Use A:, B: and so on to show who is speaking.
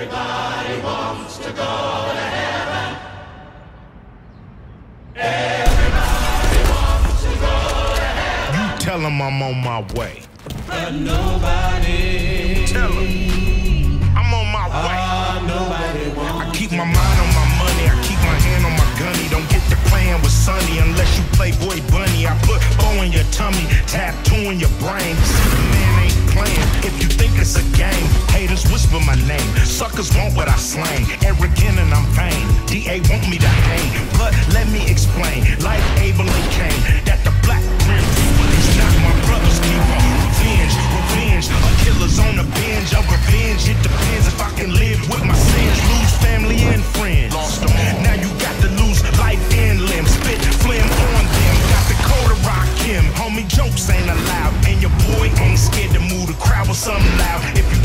A: Everybody wants to go to heaven. Everybody wants to go to heaven. You tell them I'm on my way. But
B: nobody.
A: Tell them I'm on my way. Ah, nobody I keep my mind on my money. I keep my hand on my gunny. Don't get to playing with Sonny unless you play boy bunny. I put bow in your tummy, tattoo in your brain. name. Suckers want what I slang. Arrogant and I'm vain. DA want me to hang. But let me explain. Like Abel and Cain, that the black grim people is not my brother's keeper. Revenge, revenge. A killer's on the binge of revenge. It depends if I can live with my sins. Lose family and friends. Lost them all. Now you got to lose life and limbs. Spit flim on them. Got the code to rock him. Homie, jokes ain't allowed. And your boy ain't scared to move the crowd with something loud. If you